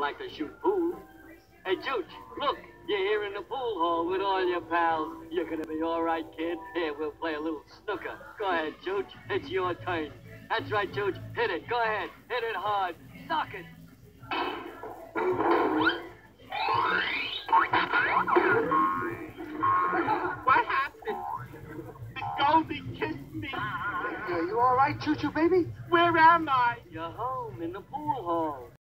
like to shoot pool. Hey, Jooch, look, you're here in the pool hall with all your pals. You're gonna be all right, kid. Here, we'll play a little snooker. Go ahead, Jooch. It's your turn. That's right, Jooch. Hit it. Go ahead. Hit it hard. Sock it. What happened? The Goldie kissed me. Are you all right, Choo Choo Baby? Where am I? You're home in the pool hall.